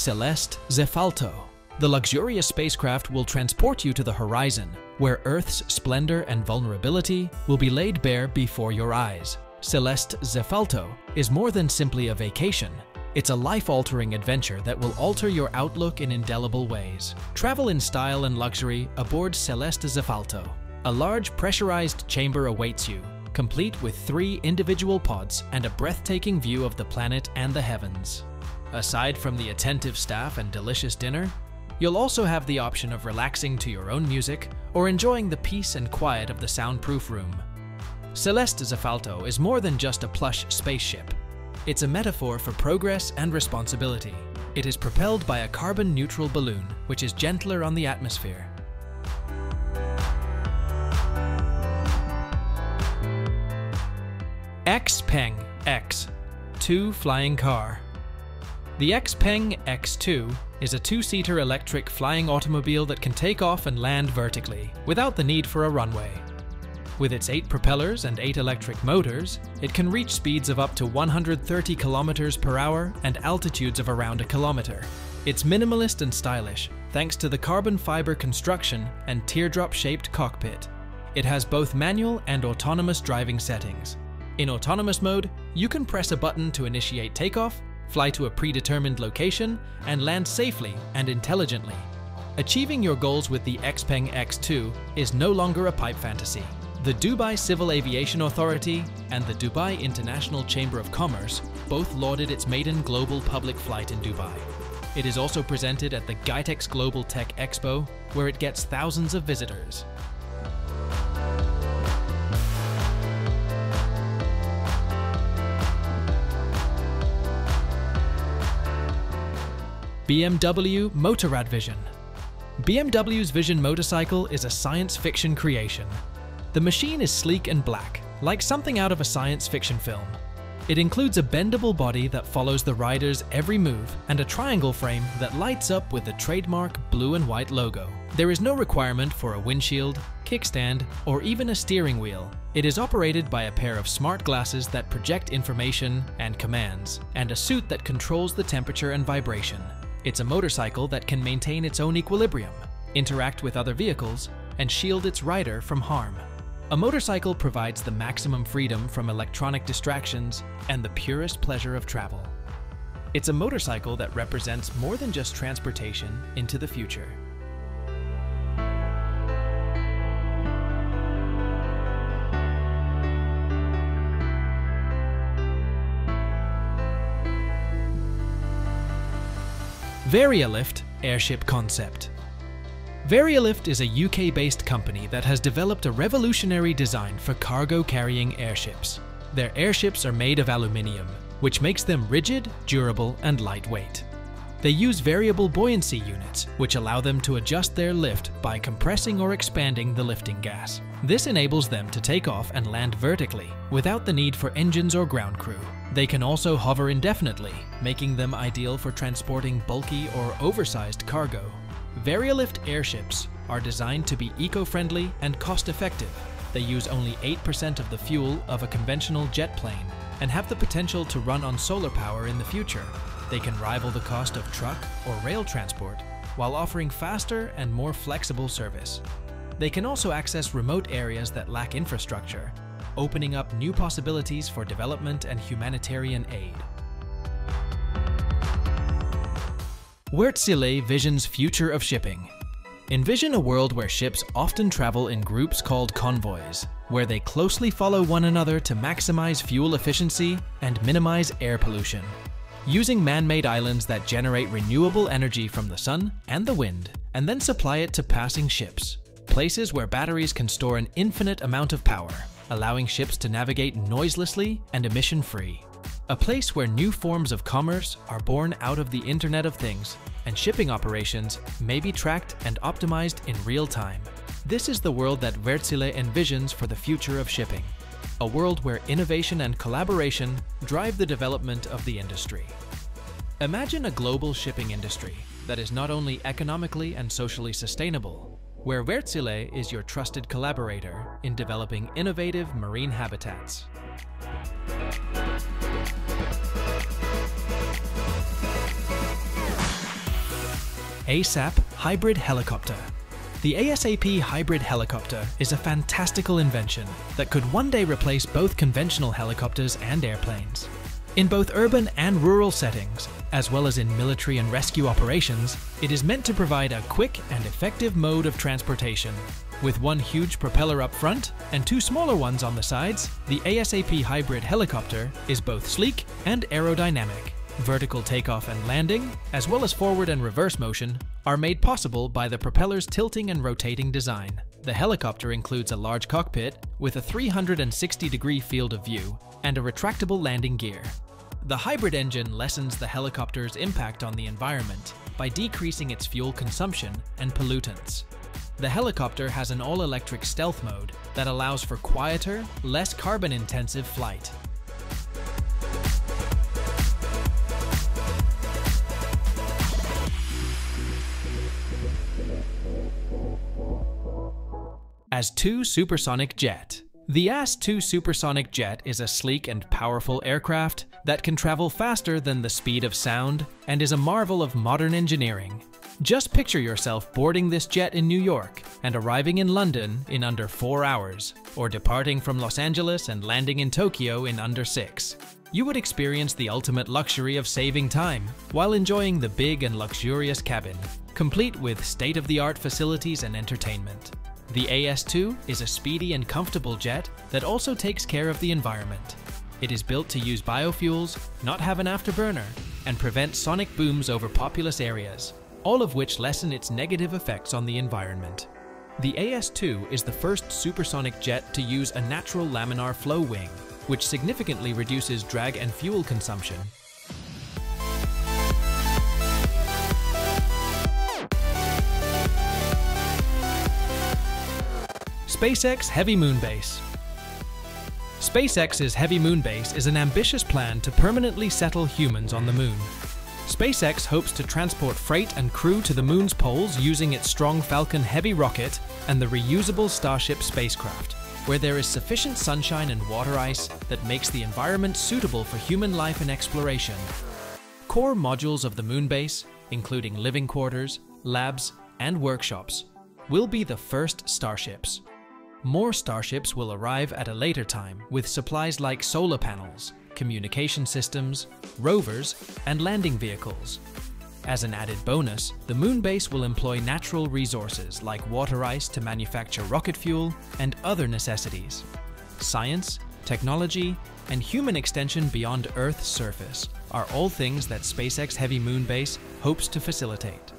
Céleste Zephalto. The luxurious spacecraft will transport you to the horizon, where Earth's splendor and vulnerability will be laid bare before your eyes. Céleste Zephalto is more than simply a vacation. It's a life-altering adventure that will alter your outlook in indelible ways. Travel in style and luxury aboard Céleste Zephalto. A large pressurized chamber awaits you, complete with three individual pods and a breathtaking view of the planet and the heavens. Aside from the attentive staff and delicious dinner, you'll also have the option of relaxing to your own music or enjoying the peace and quiet of the soundproof room. Céleste Zephalto is more than just a plush spaceship. It's a metaphor for progress and responsibility. It is propelled by a carbon-neutral balloon, which is gentler on the atmosphere. Xpeng X 2 Flying Car The Xpeng X2 is a two-seater electric flying automobile that can take off and land vertically, without the need for a runway. With its eight propellers and eight electric motors, it can reach speeds of up to 130 kilometers per hour and altitudes of around a kilometer. It's minimalist and stylish, thanks to the carbon fiber construction and teardrop-shaped cockpit. It has both manual and autonomous driving settings. In autonomous mode, you can press a button to initiate takeoff, fly to a predetermined location, and land safely and intelligently. Achieving your goals with the Xpeng X2 is no longer a pipe fantasy. The Dubai Civil Aviation Authority and the Dubai International Chamber of Commerce both lauded its maiden global public flight in Dubai. It is also presented at the GITEX Global Tech Expo, where it gets thousands of visitors. BMW Motorrad Vision BMW's Vision motorcycle is a science fiction creation. The machine is sleek and black, like something out of a science fiction film. It includes a bendable body that follows the rider's every move and a triangle frame that lights up with the trademark blue and white logo. There is no requirement for a windshield, kickstand, or even a steering wheel. It is operated by a pair of smart glasses that project information and commands, and a suit that controls the temperature and vibration. It's a motorcycle that can maintain its own equilibrium, interact with other vehicles, and shield its rider from harm. A motorcycle provides the maximum freedom from electronic distractions and the purest pleasure of travel. It's a motorcycle that represents more than just transportation into the future. Varialift Airship Concept Varialift is a UK-based company that has developed a revolutionary design for cargo-carrying airships. Their airships are made of aluminium, which makes them rigid, durable, and lightweight. They use variable buoyancy units, which allow them to adjust their lift by compressing or expanding the lifting gas. This enables them to take off and land vertically, without the need for engines or ground crew. They can also hover indefinitely, making them ideal for transporting bulky or oversized cargo. Varialift airships are designed to be eco-friendly and cost-effective. They use only 8% of the fuel of a conventional jet plane and have the potential to run on solar power in the future. They can rival the cost of truck or rail transport while offering faster and more flexible service. They can also access remote areas that lack infrastructure, opening up new possibilities for development and humanitarian aid. Wärtsilä visions future of shipping. Envision a world where ships often travel in groups called convoys, where they closely follow one another to maximize fuel efficiency and minimize air pollution. Using man-made islands that generate renewable energy from the sun and the wind, and then supply it to passing ships. Places where batteries can store an infinite amount of power, allowing ships to navigate noiselessly and emission-free. A place where new forms of commerce are born out of the Internet of Things, and shipping operations may be tracked and optimized in real time. This is the world that Wärtsilä envisions for the future of shipping. A world where innovation and collaboration drive the development of the industry. Imagine a global shipping industry that is not only economically and socially sustainable, where Wärtsilä is your trusted collaborator in developing innovative marine habitats. ASAP Hybrid Helicopter. The ASAP Hybrid Helicopter is a fantastical invention that could one day replace both conventional helicopters and airplanes. In both urban and rural settings, as well as in military and rescue operations, it is meant to provide a quick and effective mode of transportation. With one huge propeller up front and two smaller ones on the sides, the ASAP hybrid helicopter is both sleek and aerodynamic. Vertical takeoff and landing, as well as forward and reverse motion, are made possible by the propeller's tilting and rotating design. The helicopter includes a large cockpit with a 360 degree field of view and a retractable landing gear. The hybrid engine lessens the helicopter's impact on the environment by decreasing its fuel consumption and pollutants. The helicopter has an all-electric stealth mode that allows for quieter, less carbon-intensive flight. AS-2 Supersonic Jet the AS-2 supersonic jet is a sleek and powerful aircraft that can travel faster than the speed of sound and is a marvel of modern engineering. Just picture yourself boarding this jet in New York and arriving in London in under four hours, or departing from Los Angeles and landing in Tokyo in under six. You would experience the ultimate luxury of saving time while enjoying the big and luxurious cabin, complete with state-of-the-art facilities and entertainment. The AS2 is a speedy and comfortable jet that also takes care of the environment. It is built to use biofuels, not have an afterburner, and prevent sonic booms over populous areas, all of which lessen its negative effects on the environment. The AS2 is the first supersonic jet to use a natural laminar flow wing, which significantly reduces drag and fuel consumption SpaceX Heavy Moon Base SpaceX's Heavy Moon Base is an ambitious plan to permanently settle humans on the moon. SpaceX hopes to transport freight and crew to the moon's poles using its strong Falcon Heavy rocket and the reusable Starship spacecraft, where there is sufficient sunshine and water ice that makes the environment suitable for human life and exploration. Core modules of the moon base, including living quarters, labs, and workshops, will be the first Starships. More starships will arrive at a later time with supplies like solar panels, communication systems, rovers, and landing vehicles. As an added bonus, the moon base will employ natural resources like water ice to manufacture rocket fuel and other necessities. Science, technology, and human extension beyond Earth's surface are all things that SpaceX Heavy Moon Base hopes to facilitate.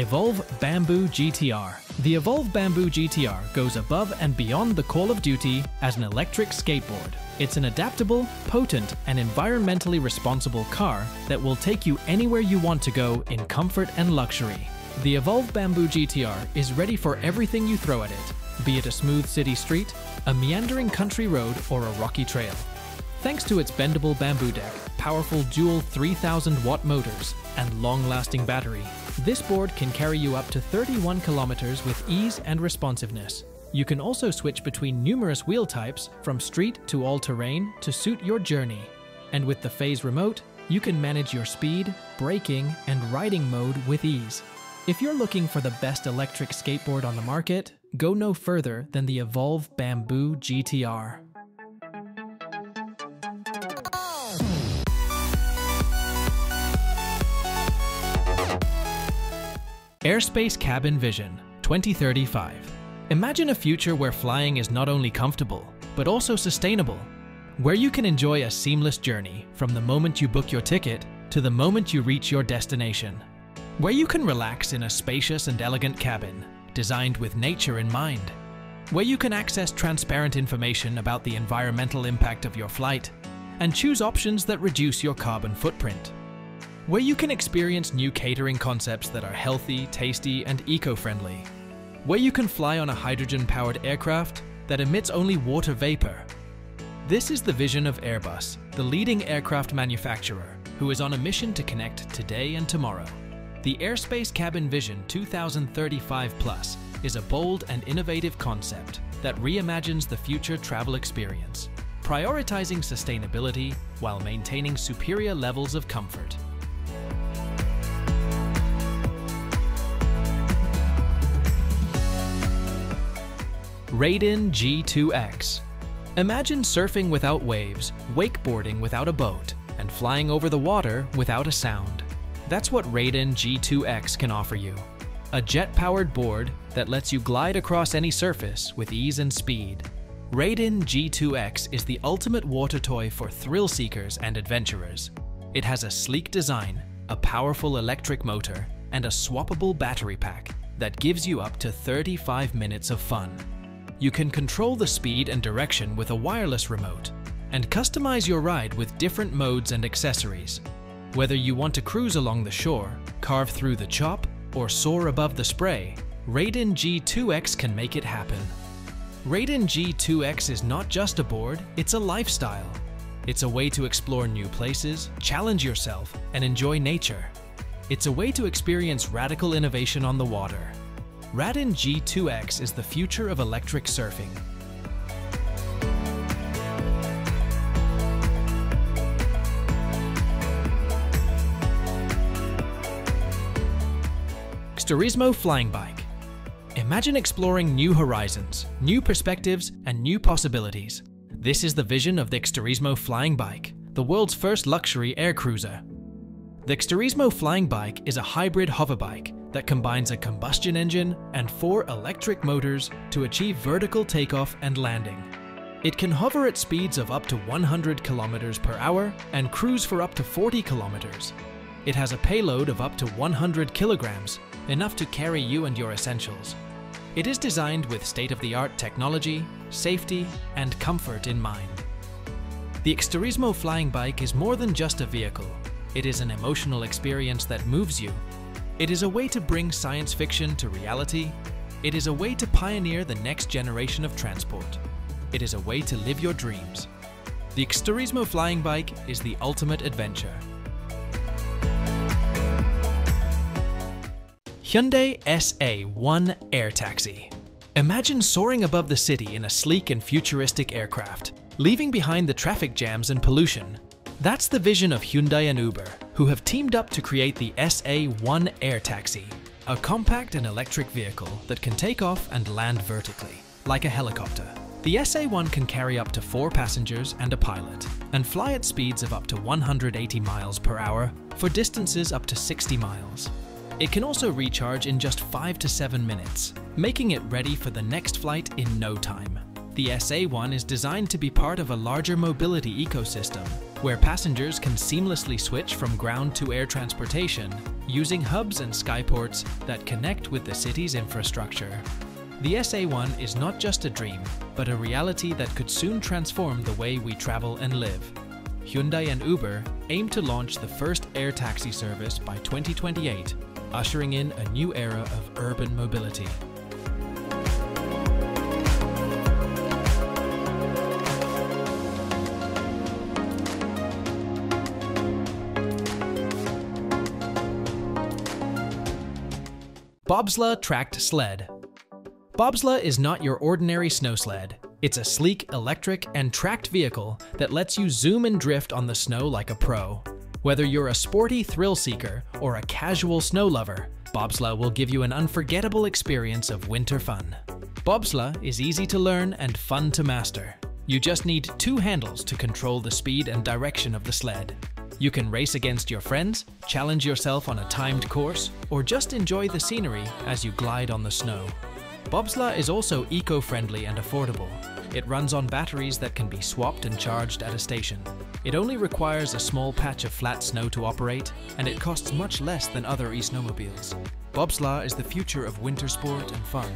Evolve Bamboo GTR. The Evolve Bamboo GTR goes above and beyond the call of duty as an electric skateboard. It's an adaptable, potent, and environmentally responsible car that will take you anywhere you want to go in comfort and luxury. The Evolve Bamboo GTR is ready for everything you throw at it, be it a smooth city street, a meandering country road, or a rocky trail. Thanks to its bendable bamboo deck, powerful dual 3000 watt motors, and long-lasting battery, this board can carry you up to 31 kilometers with ease and responsiveness. You can also switch between numerous wheel types from street to all-terrain to suit your journey. And with the Phase Remote, you can manage your speed, braking, and riding mode with ease. If you're looking for the best electric skateboard on the market, go no further than the Evolve Bamboo GTR. Airspace Cabin Vision 2035. Imagine a future where flying is not only comfortable, but also sustainable. Where you can enjoy a seamless journey from the moment you book your ticket to the moment you reach your destination. Where you can relax in a spacious and elegant cabin, designed with nature in mind. Where you can access transparent information about the environmental impact of your flight and choose options that reduce your carbon footprint where you can experience new catering concepts that are healthy, tasty, and eco-friendly. Where you can fly on a hydrogen-powered aircraft that emits only water vapor. This is the vision of Airbus, the leading aircraft manufacturer, who is on a mission to connect today and tomorrow. The Airspace Cabin Vision 2035 Plus is a bold and innovative concept that reimagines the future travel experience, prioritizing sustainability while maintaining superior levels of comfort. Radinn G2X Imagine surfing without waves, wakeboarding without a boat, and flying over the water without a sound. That's what Radinn G2X can offer you. A jet-powered board that lets you glide across any surface with ease and speed. Radinn G2X is the ultimate water toy for thrill seekers and adventurers. It has a sleek design, a powerful electric motor, and a swappable battery pack that gives you up to 35 minutes of fun. You can control the speed and direction with a wireless remote and customize your ride with different modes and accessories. Whether you want to cruise along the shore, carve through the chop, or soar above the spray, Radinn G2X can make it happen. Radinn G2X is not just a board, it's a lifestyle. It's a way to explore new places, challenge yourself, and enjoy nature. It's a way to experience radical innovation on the water. Radinn G2X is the future of electric surfing. Xturismo Flying Bike. Imagine exploring new horizons, new perspectives, and new possibilities. This is the vision of the Xturismo Flying Bike, the world's first luxury air cruiser. The Xturismo Flying Bike is a hybrid hoverbike that combines a combustion engine and four electric motors to achieve vertical takeoff and landing. It can hover at speeds of up to 100 kilometers per hour and cruise for up to 40 kilometers. It has a payload of up to 100 kilograms, enough to carry you and your essentials. It is designed with state-of-the-art technology, safety, and comfort in mind. The Xturismo flying bike is more than just a vehicle. It is an emotional experience that moves you it is a way to bring science fiction to reality. It is a way to pioneer the next generation of transport. It is a way to live your dreams. The Xturismo flying bike is the ultimate adventure. Hyundai SA1 Air Taxi. Imagine soaring above the city in a sleek and futuristic aircraft, leaving behind the traffic jams and pollution. That's the vision of Hyundai and Uber, who have teamed up to create the SA1 Air Taxi, a compact and electric vehicle that can take off and land vertically, like a helicopter. The SA1 can carry up to four passengers and a pilot, and fly at speeds of up to 180 miles per hour for distances up to 60 miles. It can also recharge in just 5 to 7 minutes, making it ready for the next flight in no time. The SA1 is designed to be part of a larger mobility ecosystem where passengers can seamlessly switch from ground to air transportation using hubs and skyports that connect with the city's infrastructure. The SA1 is not just a dream, but a reality that could soon transform the way we travel and live. Hyundai and Uber aim to launch the first air taxi service by 2028, ushering in a new era of urban mobility. Bobsla Tracked Sled. Bobsla is not your ordinary snow sled. It's a sleek, electric, and tracked vehicle that lets you zoom and drift on the snow like a pro. Whether you're a sporty thrill seeker or a casual snow lover, Bobsla will give you an unforgettable experience of winter fun. Bobsla is easy to learn and fun to master. You just need two handles to control the speed and direction of the sled. You can race against your friends, challenge yourself on a timed course, or just enjoy the scenery as you glide on the snow. Bobsla is also eco-friendly and affordable. It runs on batteries that can be swapped and charged at a station. It only requires a small patch of flat snow to operate, and it costs much less than other e-snowmobiles. Bobsla is the future of winter sport and fun.